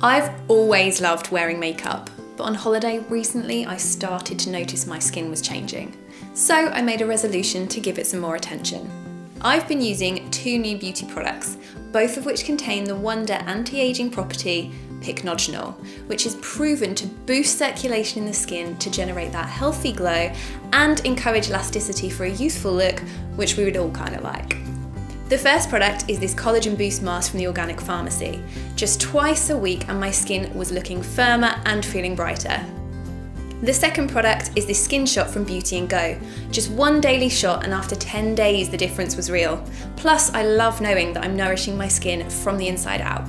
I've always loved wearing makeup, but on holiday recently I started to notice my skin was changing. So I made a resolution to give it some more attention. I've been using two new beauty products, both of which contain the Wonder anti-aging property Pycnogenol, which is proven to boost circulation in the skin to generate that healthy glow and encourage elasticity for a youthful look, which we would all kind of like. The first product is this Collagen Boost Mask from the Organic Pharmacy. Just twice a week and my skin was looking firmer and feeling brighter. The second product is this Skin Shot from Beauty & Go. Just one daily shot and after 10 days the difference was real. Plus I love knowing that I'm nourishing my skin from the inside out.